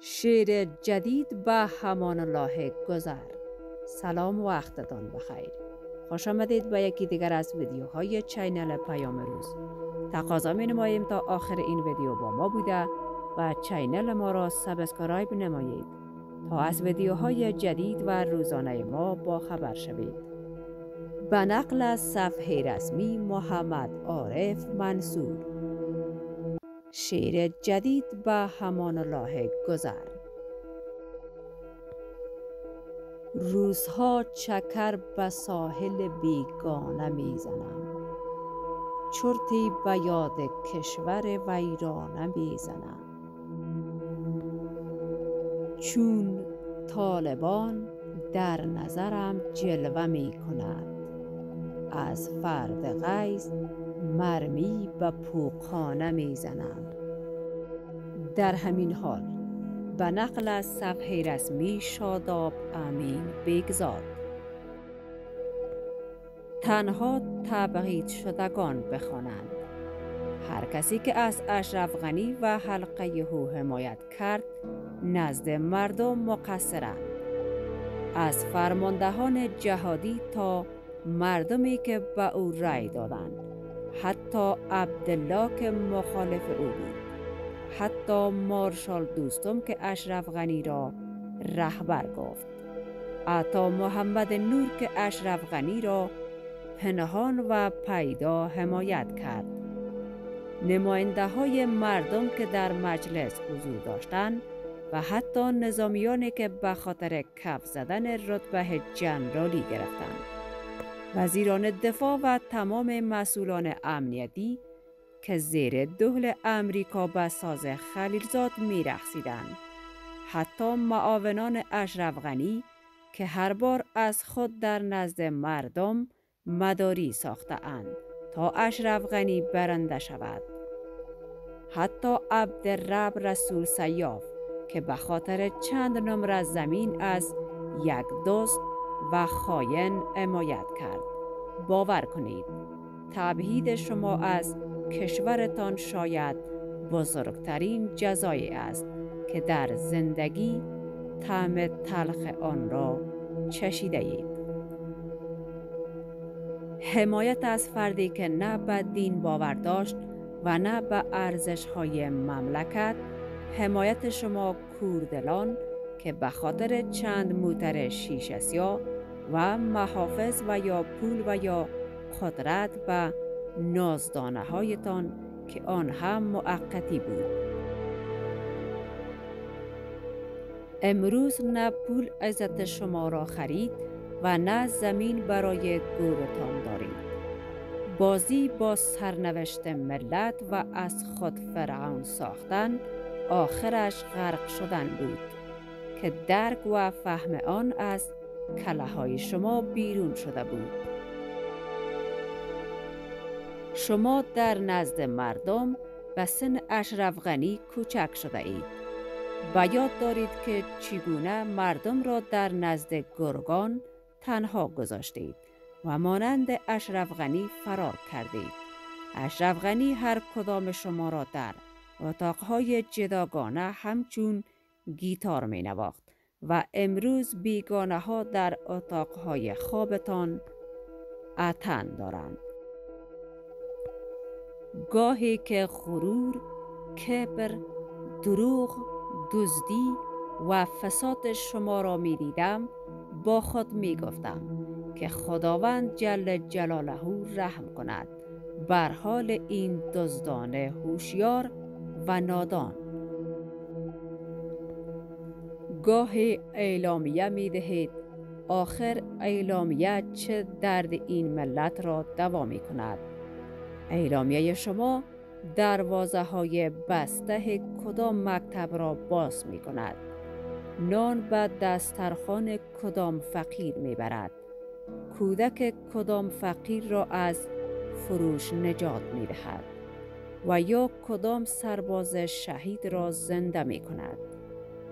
شعر جدید به همان الله گذر. سلام و وقتتان بخیر. خوش آمدید به یکی دیگر از ویدیوهای channel پیام روز. تقاضا می نماییم تا آخر این ویدیو با ما بوده و channel ما را subscribe نمایید تا از ویدیوهای جدید و روزانه ما با خبر شوید. به نقل از صفحه رسمی محمد عارف منصور. شعر جدید به همان الله گذر. روزها چکر به ساحل بیگانه می‌زنم چرتی به یاد کشور ویرانه می‌زنم چون طالبان در نظرم جلوه می کند. از فرد غیز مرمی به پوخانه می‌زنم در همین حال به نقل از صفحه رسمی شاداب امین بگذاد تنها تبعید شدگان بخوانند. هر کسی که از اشرف غنی و حلقه او حمایت کرد نزد مردم مقصرند. از فرماندهان جهادی تا مردمی که به او رأی دادند. حتی عبدالله که مخالف او بود. حتی مارشال دوستم که اشرف غنی را رهبر گفت. عطا محمد نور که اشرف غنی را پنهان و پیدا حمایت کرد. نماینده های مردم که در مجلس حضور داشتند و حتی نظامیانی که به خاطر کف زدن رتبه جنرالی گرفتند. وزیران دفاع و تمام مسئولان امنیتی که زیر دهل امریکا به ساز خلیلزاد می رخصیدن. حتی معاونان اشرف غنی که هر بار از خود در نزد مردم مداری ساخته اند تا اشرف غنی برنده شود. حتی عبدالرب رسول سیاف که به خاطر چند نمره زمین از یک دوست و خاین حمایت کرد باور کنید تبهید شما از کشورتان شاید بزرگترین جزایی است که در زندگی طعم تلخ آن را چشیده اید. حمایت از فردی که نه به دین باور داشت و نه به ارزش های مملکت حمایت شما کوردلان که به خاطر چند موتر شیشه سیاه و محافظ و یا پول و یا قدرت و نازدانه هایتان که آن هم موقتی بود. امروز نه پول عزت شما را خرید و نه زمین برای گورتان دارید بازی با سرنوشت ملت و از خود فرعون ساختن آخرش غرق شدن بود که درک و فهم آن از کله های شما بیرون شده بود. شما در نزد مردم به سن اشرف غنی کوچک شده اید. و یاد دارید که چگونه مردم را در نزد گرگان تنها گذاشتید و مانند اشرف غنی فرار کردید. اشرف غنی هر کدام شما را در اتاقهای جداگانه همچون گیتار می نواخت و امروز بیگانه ها در اتاقهای خوابتان اتن دارند. گاهی که غرور، کبر، دروغ، دزدی و فساد شما را می دیدم با خود می گفتم که خداوند جل جلاله رحم کند بر حال این دزدان هوشیار و نادان گاهی اعلامیه می دهید. آخر اعلامیه چه درد این ملت را دوا می کند؟ اعلامیه شما دروازه های بسته کدام مکتب را باز می کند؟ نان به دسترخان کدام فقیر می برد؟ کودک کدام فقیر را از فروش نجات می دهد؟ و یا کدام سرباز شهید را زنده می کند؟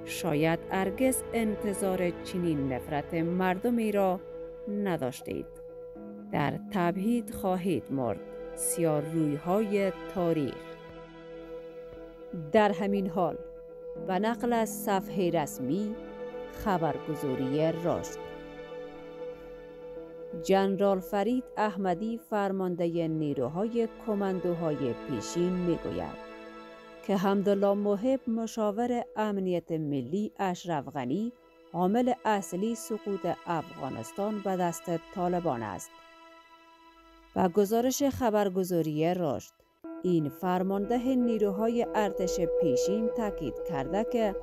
شاید ارگز انتظار چنین نفرت مردمی را نداشتید. در تبهید خواهید مرد. سیار روی های تاریخ. در همین حال به نقل از صفحه رسمی خبرگزاری رشد. جنرال فرید احمدی فرمانده نیروهای کماندوهای پیشین می‌گوید. که حمدالله محب مشاور امنیت ملی اشرف غنی عامل اصلی سقوط افغانستان به دست طالبان است. و گزارش خبرگزاری رشد این فرمانده نیروهای ارتش پیشین تاکید کرده که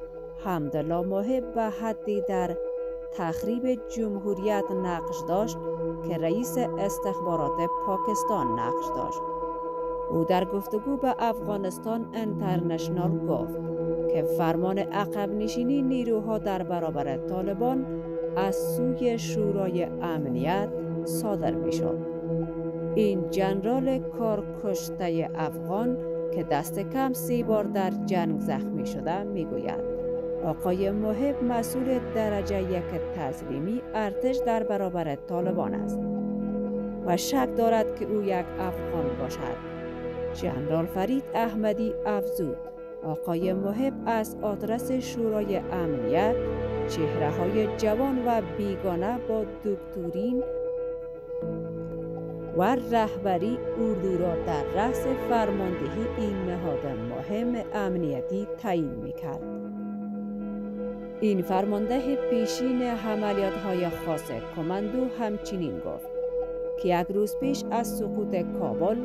حمدالله محب به حدی در تخریب جمهوریت نقش داشت که رئیس استخبارات پاکستان نقش داشت. او در گفتگو به افغانستان انترنشنال گفت که فرمان عقب نشینی نیروها در برابر طالبان از سوی شورای امنیت صادر می شد. این جنرال کارکشته افغان که دست کم سی بار در جنگ زخمی شده می گوید آقای محب مسئول درجه یک تسلیمی ارتش در برابر طالبان است و شک دارد که او یک افغان باشد جنرال فرید احمدی افزود آقای محب از آدرس شورای امنیت چهره های جوان و بیگانه با دکتورین و رهبری اردو را در رأس فرماندهی این نهاد مهم امنیتی تعیین می‌کرد. این فرمانده پیشین حملیات های خاص کماندو همچنین گفت که یک روز پیش از سقوط کابل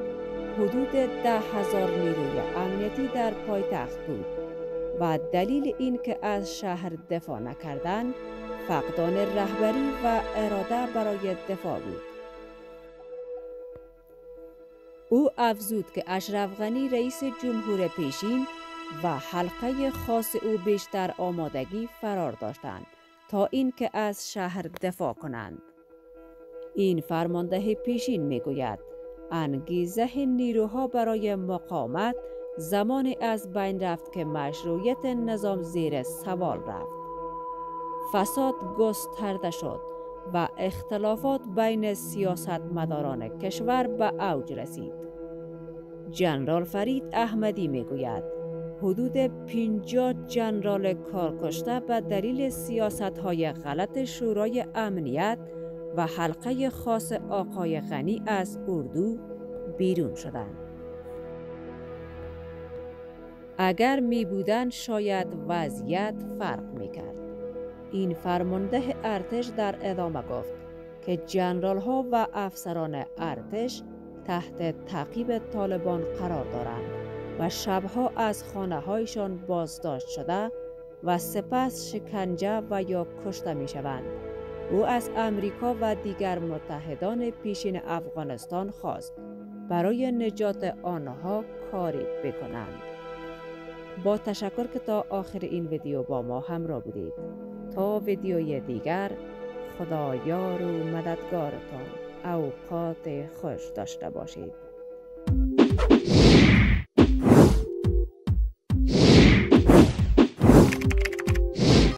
حدود ده هزار نیروی امنیتی در پایتخت بود و دلیل این که از شهر دفاع نکردن فقدان رهبری و اراده برای دفاع بود. او افزود که اشرف غنی رئیس جمهور پیشین و حلقه خاص او بیشتر آمادگی فرار داشتند تا اینکه از شهر دفاع کنند. این فرمانده پیشین می‌گوید انگیزه نیروها برای مقاومت زمانی از بین رفت که مشروعیت نظام زیر سوال رفت. فساد گسترده شد و اختلافات بین سیاستمداران کشور به اوج رسید. جنرال فرید احمدی می‌گوید حدود 50 جنرال کارکشته به دلیل سیاست های غلط شورای امنیت و حلقه خاص آقای غنی از اردو بیرون شدند. اگر می بودن شاید وضعیت فرق می کرد. این فرمانده ارتش در ادامه گفت که جنرال ها و افسران ارتش تحت تعقیب طالبان قرار دارند و شبها از خانه هایشان بازداشت شده و سپس شکنجه و یا کشته می شوند. او از امریکا و دیگر متحدان پیشین افغانستان خواست برای نجات آنها کاری بکنند. با تشکر که تا آخر این ویدیو با ما همراه بودید. تا ویدیوی دیگر خدایار و مددگارتان اوقات خوش داشته باشید.